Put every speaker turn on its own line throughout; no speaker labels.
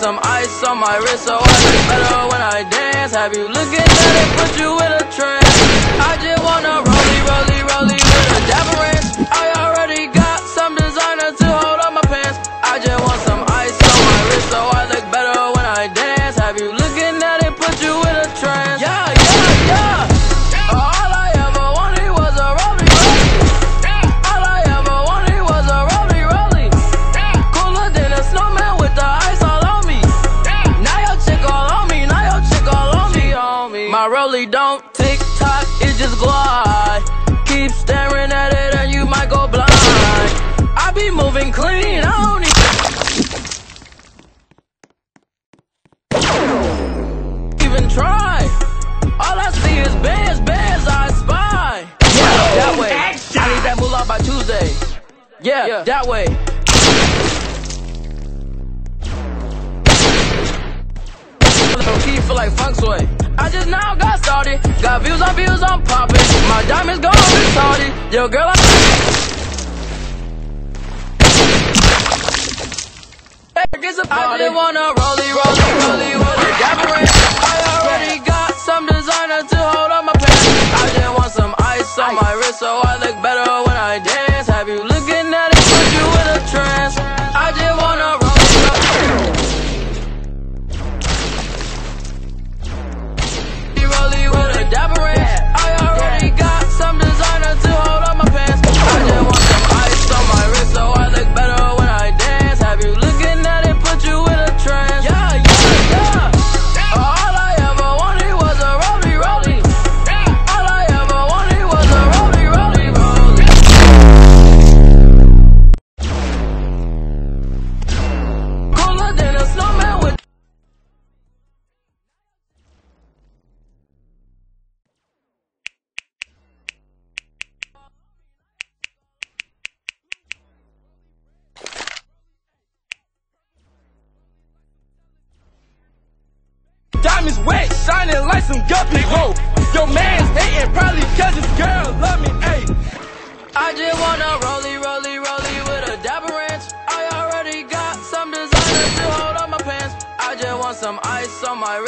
some ice on my wrist so I look better when I dance. Have you looking at it, put you in a be moving clean, I don't even try. All I see is I spy. Yeah, that way. I need that moolah by Tuesday. Yeah, that way. Feel like funk sway. I just now got started. Got views on views, I'm popping. My diamonds gone retarded. Yo, girl, I'm. It's a I just wanna rollie, rollie, rollie a dapper ranch. I already got some designer to hold on my pants. I just want some ice on my wrist so I look better
shining like some guppies, whoa. Your man's hating probably cause his girl love me, ayy.
I just wanna rollie, rollie, rollie with a dapper ranch. I already got some designer to hold on my pants. I just want some ice on my wrist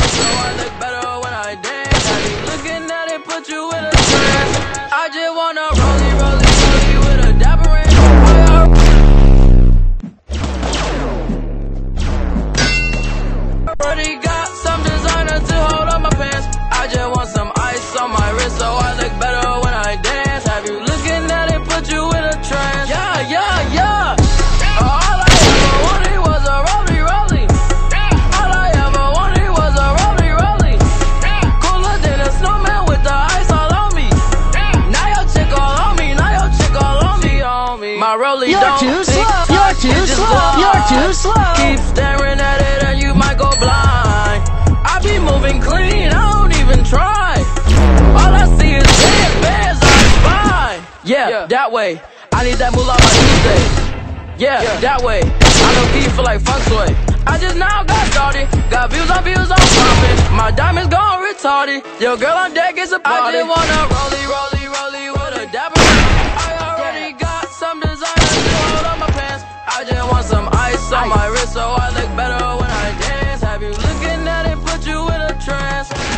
too slow.
Keep staring at it and you might go blind. I be moving clean, I don't even try. All I see is bands, bands, I spy. Yeah, that way. I need that moolah by Tuesday. Yeah, that way. I know key feel like funk sway. I just now got started. Got views on views, I'm popping. My diamonds gone retarded. Yo, girl on deck is a party. I just wanna rollie, rollie, rollie ice on my wrist so I look better when I dance. Have you looking at it, put you in a trance?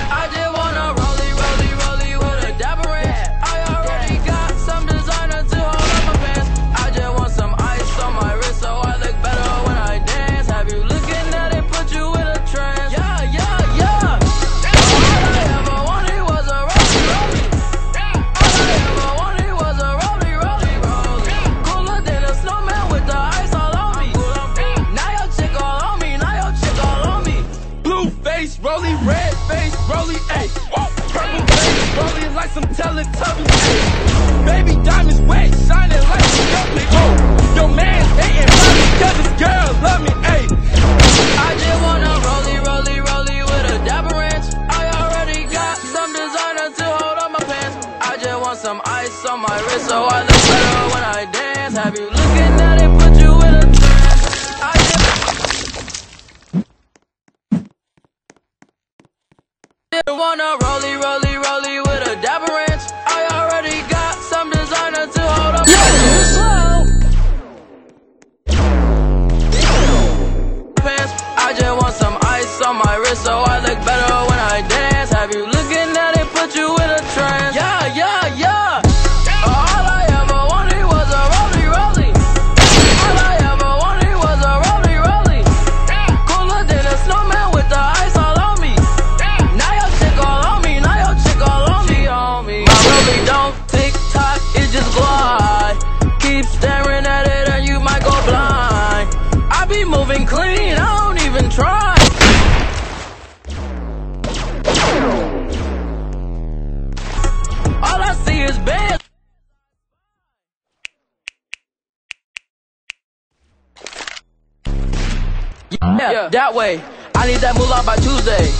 Yeah, yeah, that way. I need that moolah by Tuesday.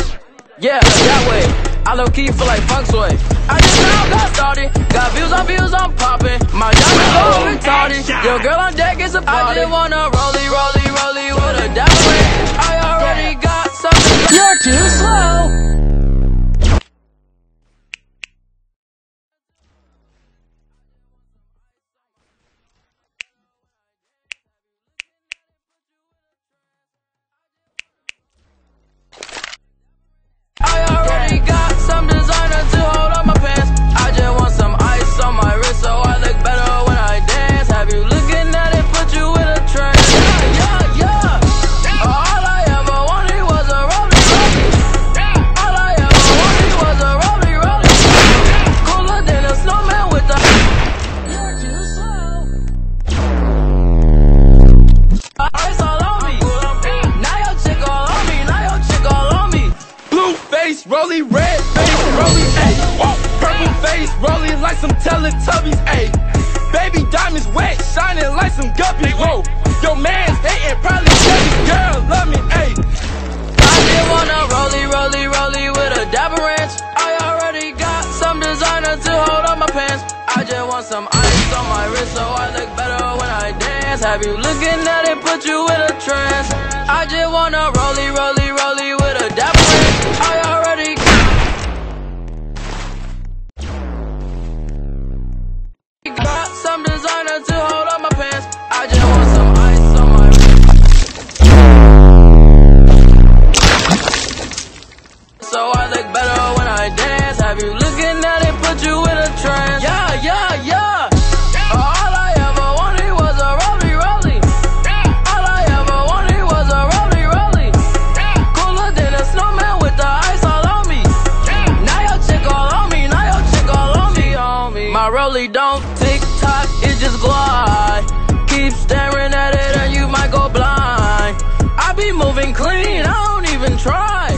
Yeah, that way. I low key feel like funk sway. I just now got started. Got views on views, I'm popping. My young is going retarded. Your girl on deck is a party. I just wanna rollie, rollie, rollie with a that. I already got something. You're too slow. want some ice on my wrist so I look better when I dance. Have you looking at it, put you in a trance. I just wanna rollie, rollie, rollie with a dapper I already got some designer to hold on on tick tock, it just glide. Keep staring at it and you might go blind. I be moving clean, I don't even try.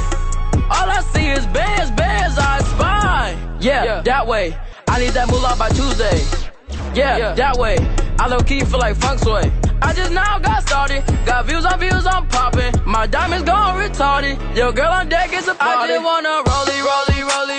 All I see is bears, bears I spy. Yeah, yeah. that way. I need that moolah by Tuesday. Yeah, yeah. that way. I low key feel like funk sway. I just now got started. Got views on views, I'm popping. My diamonds gone retarded. Yo, girl on deck, it's a party. I just wanna rollie, rollie, rollie.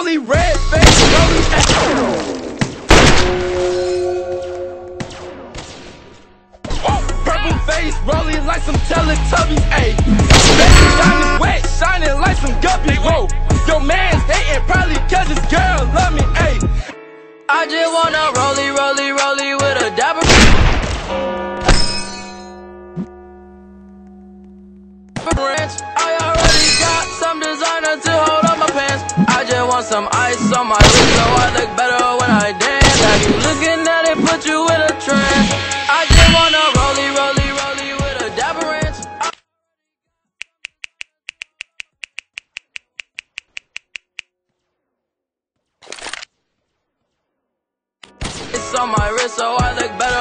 Rolly, red face, rolly. Purple face, rolling like some Teletubbies, ayy. Baby diamonds wet, shining like some guppies, whoa. Your man's hating probably cause his girl love me, ayy.
I just wanna rolly I want some ice on my wrist so I look better when I dance. Have you looking at it, put you in a trance. I just wanna rolly, rolly, rolly with a dapper ranch. It's on my wrist so I look better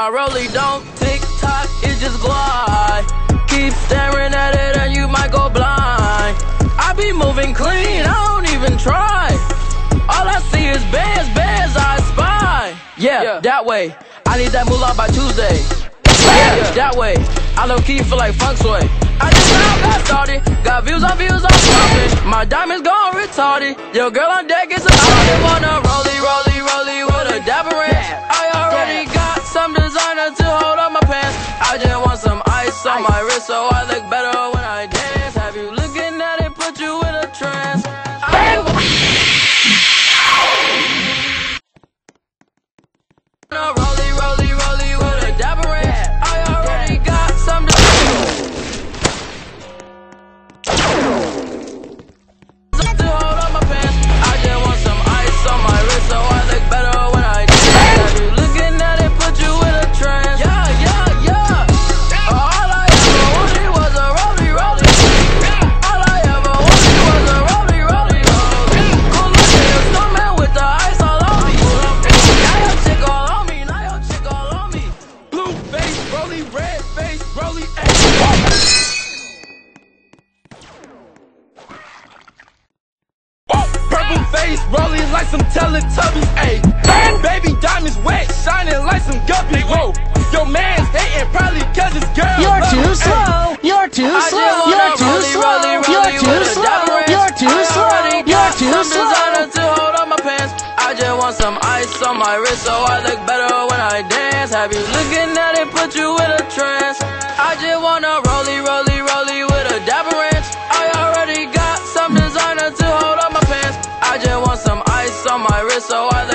My rolly don't tick tock, it just glide. Keep staring at it and you might go blind. I be moving clean, I don't even try. All I see is bands, bands I spy. Yeah, that way. I need that moolah by Tuesday. Yeah, that way. I low key feel like funk sway. I just got started. Got views on views on popping. My diamonds gone retarded. Yo, girl on deck is a I wanna rolly, rolly, rolly with a dapper ranch. I already got some designer to hold up my pants. I just want some ice on my wrist so I look better when I dance. Have you looking at it, put you in a trance. Rolly, rolly, rolly with a dapper some
Teletubbies, ayy. Baby diamonds wet, shining like some guppies, whoa. Your man's hating probably cause his girl
You're
love
too
me, ayy.
slow. You're too
I just
slow.
wanna
You're too
rolly,
slow.
rolly, rolly
You're
with
too
a
slow.
dapper ranch.
You're too
I
slow.
already
You're
got
too
some
slow.
designer to hold up my pants. I just want some ice on my wrist so I look better when I dance. Have you looking at it, put you in a trance. I just wanna rolly, rolly, so I